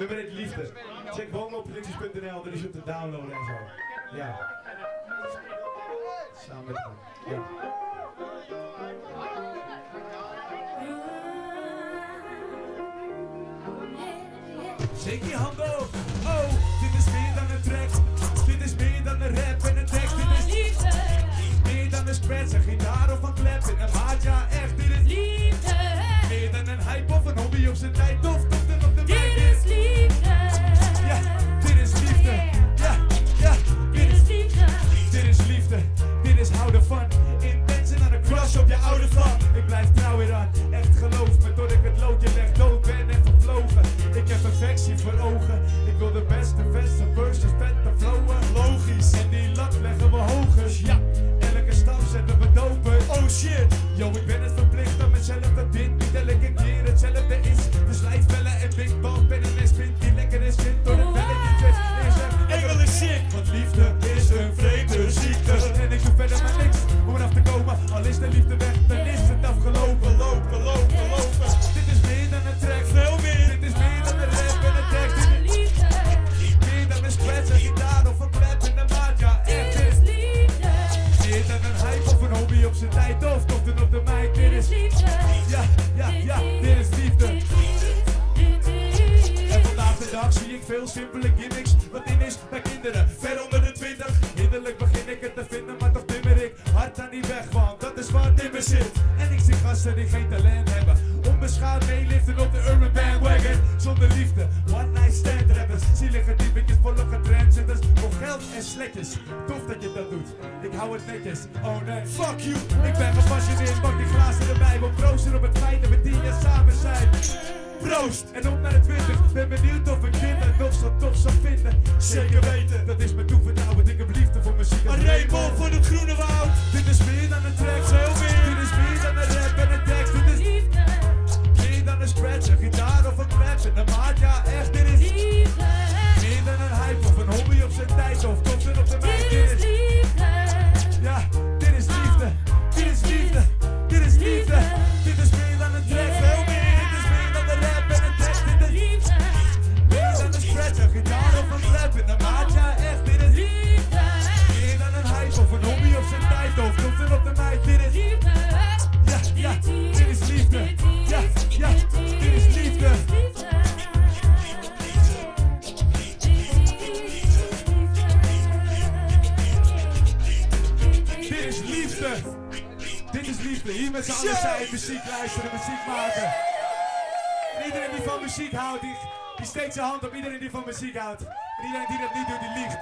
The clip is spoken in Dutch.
Nummer 1 liefde. Check woonmobilitys.nl, er is op te downloaden en zo. Ja. Samen met hem. Ja. Steek je handen op. Oh, dit is meer dan een track. Dit is meer dan een rap en een tekst. Dit is Liefde, meer dan een scratch, een gitaar of een klep in een maat. Ja, echt, dit is liefde, meer dan een hype of een hobby op zijn tijd. Yo ik ben het verplicht aan mezelf Dat dit niet elke keer hetzelfde is. Dus lijfbellen en big ball pen en spin Die lekker is. Vindt door het belletje twist Eerst even engelen shit Want liefde is een vreemde ziekte. En ik doe verder maar niks. Om eraf te komen Al is de liefde weg, dan is het afgelopen. Lopen, lopen, lopen. Dit is meer dan een track, veel meer. Dit is meer dan een rap en een tekst Dit is Liefde, meer dan een scratch, een gitaar of een klep in de maat. Ja, echt. Dit is liefde. Meer dan een hype of een hobby op zijn tijd Of veel simpele gimmicks Wat in is bij kinderen, ver onder de 20 Hinderlijk begin ik het te vinden, maar toch timmer ik Hard aan die weg, want dat is wat in me zit. En ik zie gasten die geen talent hebben. Onbeschaamd meeliften op de urban bandwagon. Zonder liefde, one night stand rappers. Zielige typetjes, volgen trendsetters Voor geld en sletjes, tof dat je dat doet. Ik hou het netjes, oh nee, fuck you. Ik ben gepassioneerd, pak die glazen erbij. We proosten op het feit dat we tien jaar samen zijn. Proost. En op naar de 20. Ben benieuwd of Zeker weten, dat is me toevertrouwen. Ik heb liefde voor muziek. Een rainbow voor het groene woud. Dit is meer dan een track, veel meer. Dit is meer dan een rap en een tekst. Dit is Liefde, meer dan een scratch, een gitaar of een clap. En een maat, ja echt, dit is liefde. meer dan een hype of een hobby op zijn tijd. Of komt er op de mic. Dit is, liefde. ja, dit is liefde. Dit is liefde. Dit is liefde. Dit is meer dan een track, veel meer. Dit is meer dan een rap en een tekst. Dit is Liefde, Meer dan een scratch, een gitaar of clap in de maat, ja echt, dit is liefde. meer dan een hype of een hobby op zijn tijd of komt er op de mic, dit is, Liefde. ja, ja, dit is liefde, ja, ja, dit is liefde. Dit is liefde, dit is liefde, hier met z'n allen zijn muziek luisteren, muziek maken. En iedereen die van muziek houdt, die, die steekt zijn hand op, iedereen die van muziek houdt. En iedereen die dat niet doet, die liegt.